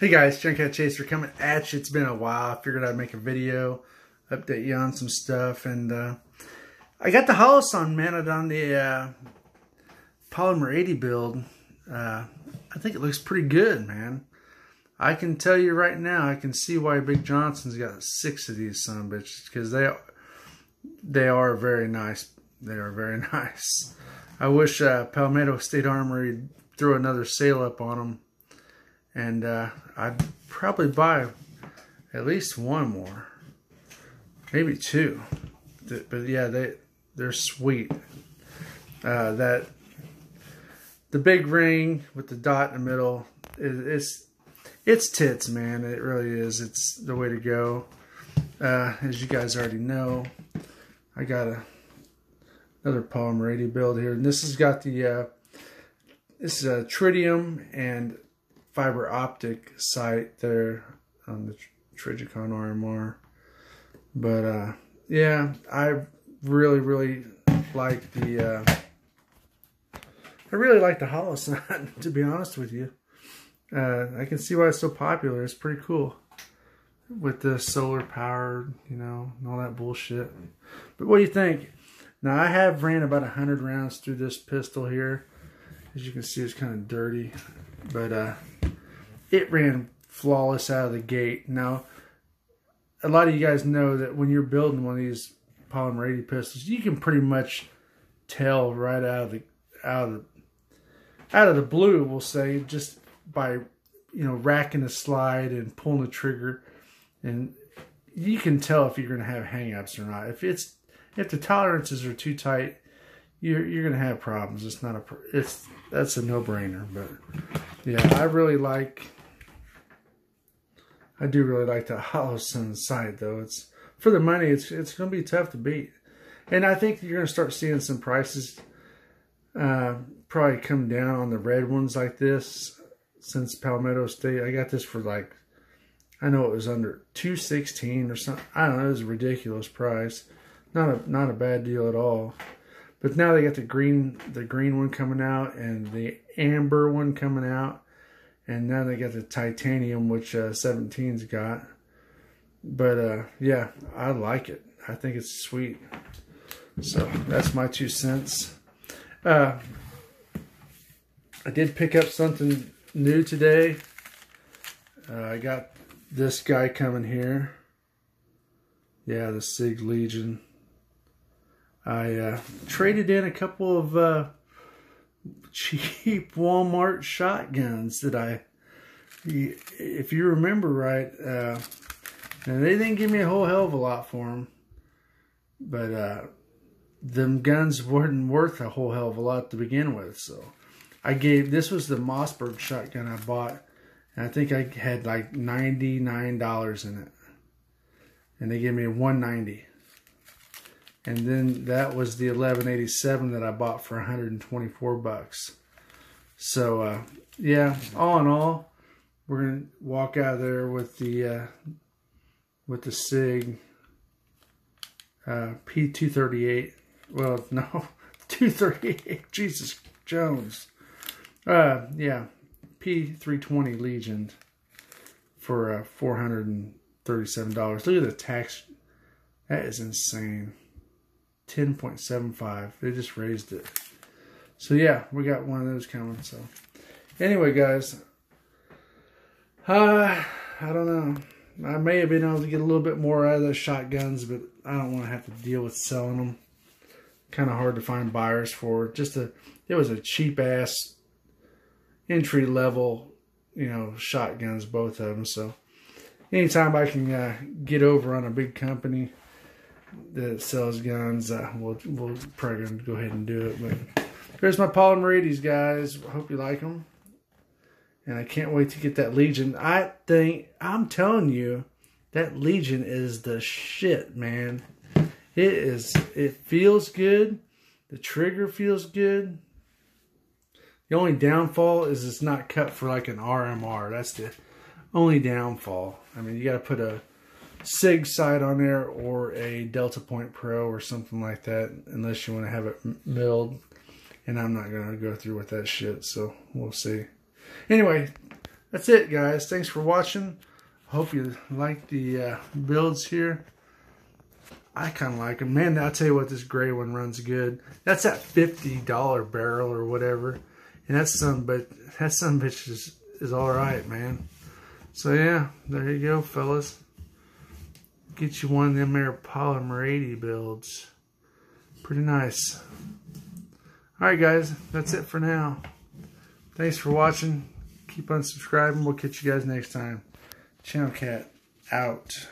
Hey guys, Junkcat Chaser coming at you. It's been a while. I figured I'd make a video, update you on some stuff. And uh, I got the Holosun mounted on the uh, Polymer 80 build. Uh, I think it looks pretty good, man. I can tell you right now, I can see why Big Johnson's got six of these son bitches. Because they, they are very nice. They are very nice. I wish uh, Palmetto State Armory threw another sale up on them and uh, I'd probably buy at least one more, maybe two. But yeah, they they're sweet. Uh, that the big ring with the dot in the middle is it's it's tits, man. It really is. It's the way to go. Uh, as you guys already know, I got a another 80 build here, and this has got the uh, this is a tritium and fiber optic sight there on the Trijicon RMR. But uh, yeah, I really, really like the. Uh, I really like the Holosun, to be honest with you. Uh, I can see why it's so popular. It's pretty cool with the solar powered, you know, and all that bullshit. But what do you think? Now I have ran about a hundred rounds through this pistol here. As you can see, it's kind of dirty, but uh, it ran flawless out of the gate. Now, a lot of you guys know that when you're building one of these polymer 80 pistols, you can pretty much tell right out of the out of the out of the blue, we'll say, just by you know racking the slide and pulling the trigger, and you can tell if you're going to have hangups or not. If it's if the tolerances are too tight, you're you're going to have problems. It's not a it's that's a no brainer. But yeah, I really like I do really like the Holosun inside though. It's for the money. It's it's going to be tough to beat, and I think you're going to start seeing some prices uh, probably come down on the red ones like this since Palmetto State. I got this for like I know it was under two sixteen or something. I don't know. It was a ridiculous price. Not a not a bad deal at all. But now they got the green the green one coming out and the amber one coming out and now they got the titanium, which uh, 17's got. But uh, yeah, I like it. I think it's sweet. So that's my two cents. Uh, I did pick up something new today. Uh, I got this guy coming here. Yeah, the Sig Legion. I uh, traded in a couple of uh, cheap Walmart shotguns that I, if you remember right, uh, and they didn't give me a whole hell of a lot for them, but uh, them guns weren't worth a whole hell of a lot to begin with. So I gave, this was the Mossberg shotgun I bought, and I think I had like $99 in it. And they gave me a 190 and then that was the 1187 that I bought for 124 bucks. So uh, yeah, all in all, we're gonna walk out of there with the uh, with the Sig uh, P238. Well, no, 238. Jesus Jones. Uh, yeah, P320 Legion for uh, $437. Look at the tax. That is insane. 10.75. They just raised it. So yeah, we got one of those coming. So anyway, guys, uh, I don't know. I may have been able to get a little bit more out of those shotguns, but I don't want to have to deal with selling them. Kind of hard to find buyers for. Just a, it was a cheap ass entry level, you know, shotguns, both of them. So anytime I can uh, get over on a big company that sells guns, uh, we'll, we'll probably to go ahead and do it. But here's my Polymer 80s, guys. Hope you like them. And I can't wait to get that Legion. I think, I'm telling you, that Legion is the shit, man. It is, it feels good. The trigger feels good. The only downfall is it's not cut for like an RMR. That's the only downfall. I mean, you got to put a SIG side on there or a Delta Point Pro or something like that, unless you want to have it milled. And I'm not going to go through with that shit, so we'll see. Anyway, that's it, guys. Thanks for watching. Hope you like the uh, builds here. I kind of like them. Man, I'll tell you what, this gray one runs good. That's that $50 barrel or whatever. And that's some, but that some bitch is, is all right, man. So yeah, there you go, fellas. Get you one of them there Polymer 80 builds. Pretty nice. Alright guys, that's it for now. Thanks for watching. Keep on subscribing. We'll catch you guys next time. Channel Cat out.